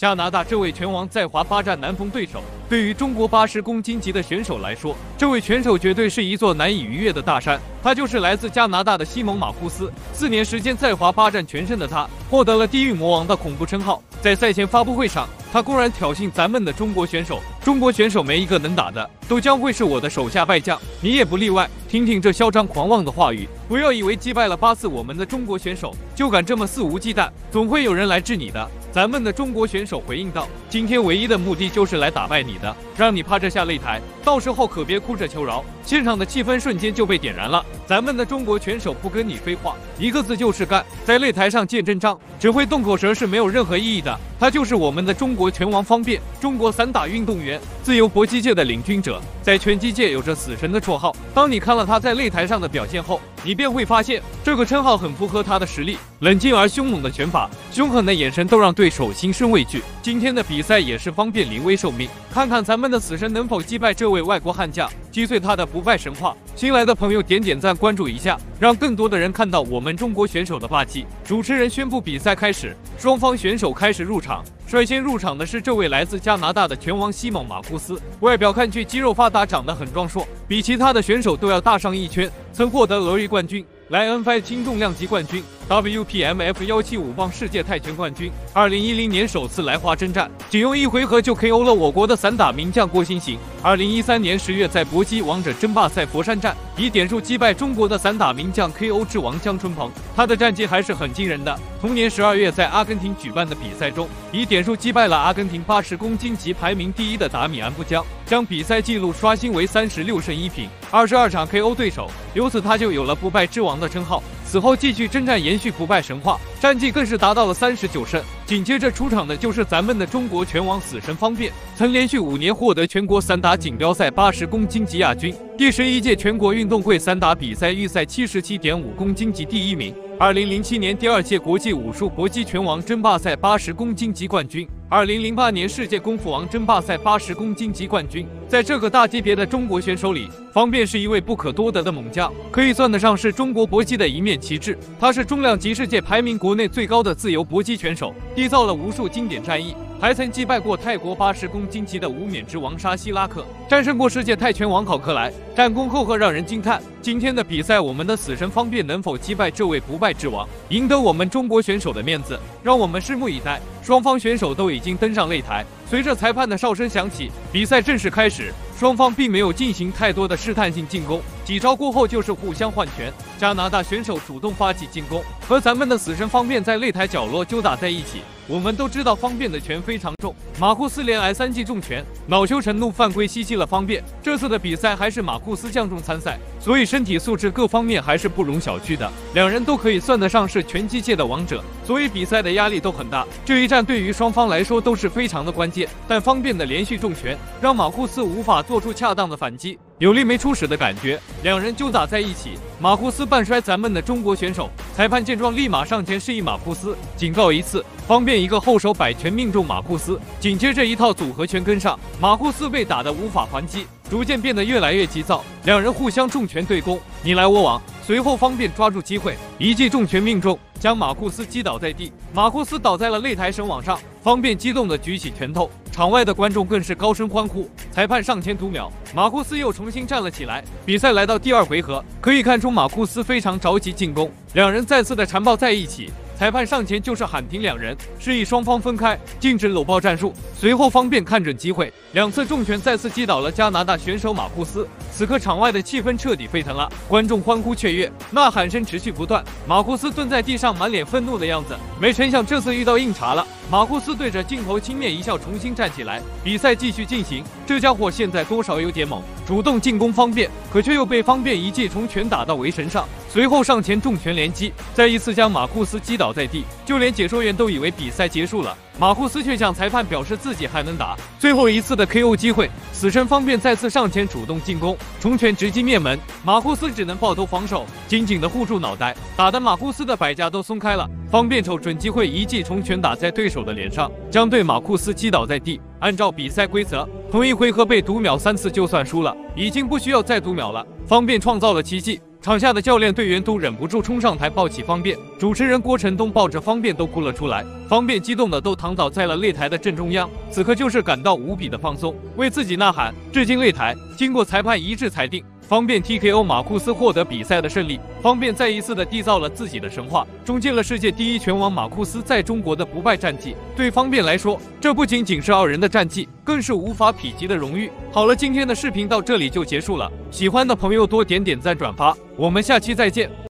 加拿大这位拳王在华八战难逢对手，对于中国八十公斤级的选手来说，这位拳手绝对是一座难以逾越的大山。他就是来自加拿大的西蒙马库斯。四年时间在华八战全胜的他，获得了地狱魔王的恐怖称号。在赛前发布会上，他公然挑衅咱们的中国选手：“中国选手没一个能打的，都将会是我的手下败将，你也不例外。”听听这嚣张狂妄的话语，不要以为击败了八次我们的中国选手就敢这么肆无忌惮，总会有人来治你的。咱们的中国选手回应道：“今天唯一的目的就是来打败你的，让你趴着下擂台，到时候可别哭着求饶。”现场的气氛瞬间就被点燃了。咱们的中国拳手不跟你废话，一个字就是干，在擂台上见真章，只会动口舌是没有任何意义的。他就是我们的中国拳王方便，中国散打运动员，自由搏击界的领军者，在拳击界有着死神的绰号。当你看了他在擂台上的表现后，你便会发现这个称号很符合他的实力，冷静而凶猛的拳法，凶狠的眼神都让对手心生畏惧。今天的比赛也是方便临危受命，看看咱们的死神能否击败这位外国悍将，击碎他的不败神话。新来的朋友点点赞，关注一下，让更多的人看到我们中国选手的霸气。主持人宣布比赛开始，双方选手开始入场。率先入场的是这位来自加拿大的拳王西蒙马库斯，外表看去肌肉发达，长得很壮硕，比其他的选手都要大上一圈，曾获得俄瑞冠军。莱恩 f 轻重量级冠军，WPMF 幺七五磅世界泰拳冠军。二零一零年首次来华征战，仅用一回合就 KO 了我国的散打名将郭新行。二零一三年十月在搏击王者争霸赛佛山站，以点数击败中国的散打名将 KO 之王江春鹏，他的战绩还是很惊人的。同年十二月在阿根廷举办的比赛中，以点数击败了阿根廷八十公斤级排名第一的达米安布江，将比赛记录刷新为三十六胜一平，二十二场 KO 对手，由此他就有了不败之王。的称号，此后继续征战，延续不败神话，战绩更是达到了三十九胜。紧接着出场的就是咱们的中国拳王死神方便，曾连续五年获得全国散打锦标赛八十公斤级亚军，第十一届全国运动会散打比赛预赛七十七点五公斤级第一名，二零零七年第二届国际武术搏击拳王争霸赛八十公斤级冠军。二零零八年世界功夫王争霸赛八十公斤级冠军，在这个大级别的中国选手里，方便是一位不可多得的猛将，可以算得上是中国搏击的一面旗帜。他是重量级世界排名国内最高的自由搏击拳手，缔造了无数经典战役。还曾击败过泰国八十公斤级的无冕之王沙希拉克，战胜过世界泰拳王考克莱，战功赫赫，让人惊叹。今天的比赛，我们的死神方便能否击败这位不败之王，赢得我们中国选手的面子，让我们拭目以待。双方选手都已已经登上擂台，随着裁判的哨声响起，比赛正式开始。双方并没有进行太多的试探性进攻，几招过后就是互相换拳。加拿大选手主动发起进攻，和咱们的死神方便在擂台角落揪打在一起。我们都知道方便的拳非常重，马库斯连挨三记重拳，恼羞成怒，犯规袭击了方便。这次的比赛还是马库斯降重参赛，所以身体素质各方面还是不容小觑的。两人都可以算得上是拳击界的王者，所以比赛的压力都很大。这一战对于双方来说都是非常的关键，但方便的连续重拳让马库斯无法。做出恰当的反击，有力没出使的感觉。两人就打在一起，马库斯半摔咱们的中国选手。裁判见状，立马上前示意马库斯警告一次，方便一个后手摆拳命中马库斯。紧接着一套组合拳跟上，马库斯被打得无法还击，逐渐变得越来越急躁。两人互相重拳对攻，你来我往。随后方便抓住机会，一记重拳命中，将马库斯击倒在地。马库斯倒在了擂台绳网上，方便激动的举起拳头。场外的观众更是高声欢呼，裁判上前读秒，马库斯又重新站了起来。比赛来到第二回合，可以看出马库斯非常着急进攻，两人再次的缠抱在一起。裁判上前就是喊停两人，示意双方分开，禁止搂抱战术。随后方便看准机会，两次重拳再次击倒了加拿大选手马库斯。此刻场外的气氛彻底沸腾了，观众欢呼雀跃，呐喊声持续不断。马库斯蹲在地上，满脸愤怒的样子。没成想这次遇到硬茬了。马库斯对着镜头轻蔑一笑，重新站起来。比赛继续进行，这家伙现在多少有点猛，主动进攻方便，可却又被方便一记重拳打到围绳上。随后上前重拳连击，再一次将马库斯击倒在地，就连解说员都以为比赛结束了。马库斯却向裁判表示自己还能打，最后一次的 KO 机会，死神方便再次上前主动进攻，重拳直击面门，马库斯只能抱头防守，紧紧的护住脑袋，打得马库斯的摆架都松开了。方便瞅准机会，一记重拳打在对手的脸上，将对马库斯击倒在地。按照比赛规则，同一回合被读秒三次就算输了，已经不需要再读秒了。方便创造了奇迹。场下的教练队员都忍不住冲上台抱起方便，主持人郭晨东抱着方便都哭了出来，方便激动的都躺倒在了擂台的正中央，此刻就是感到无比的放松，为自己呐喊，致敬擂台。经过裁判一致裁定。方便 TKO 马库斯获得比赛的胜利，方便再一次的缔造了自己的神话，终结了世界第一拳王马库斯在中国的不败战绩。对方便来说，这不仅仅是傲人的战绩，更是无法匹及的荣誉。好了，今天的视频到这里就结束了，喜欢的朋友多点点赞转发，我们下期再见。